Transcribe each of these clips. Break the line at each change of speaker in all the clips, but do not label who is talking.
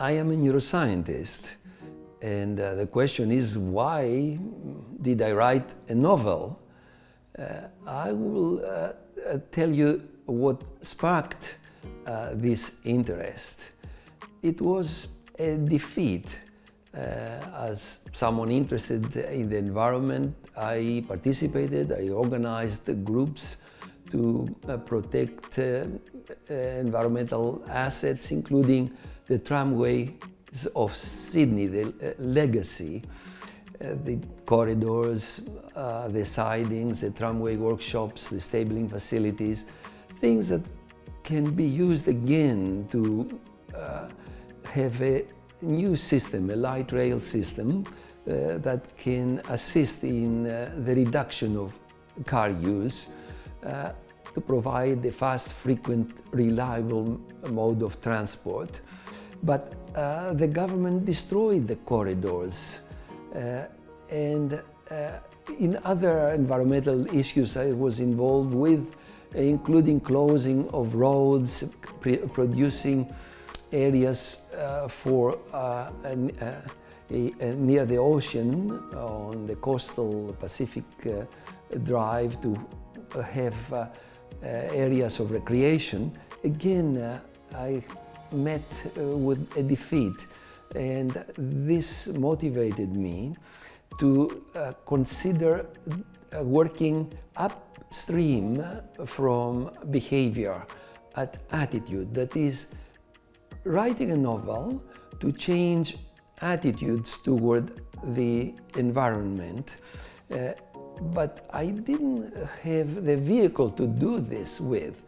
I am a neuroscientist, and uh, the question is why did I write a novel? Uh, I will uh, uh tell you what sparked uh, this interest. It was a defeat. Uh, as someone interested in the environment, I participated, I organized groups to protect environmental assets, including the tramways of Sydney, the uh, legacy, uh, the corridors, uh, the sidings, the tramway workshops, the stabling facilities, things that can be used again to uh, have a new system, a light rail system uh, that can assist in uh, the reduction of car use to provide a fast, frequent, reliable mode of transport. But uh, the government destroyed the corridors. Uh, and uh, in other environmental issues I was involved with, including closing of roads, producing areas uh, for uh, an, uh, a, a near the ocean on the coastal Pacific drive to have areas of recreation. Again, I met uh, with a defeat. And this motivated me to uh, consider uh, working upstream from behavior at attitude. That is, writing a novel to change attitudes toward the environment. Uh, but I didn't have the vehicle to do this with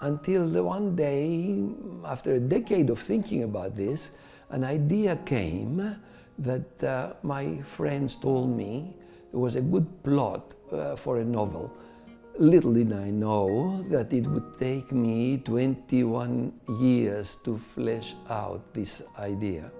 until one day, after a decade of thinking about this, an idea came that uh, my friends told me it was a good plot uh, for a novel. Little did I know that it would take me 21 years to flesh out this idea.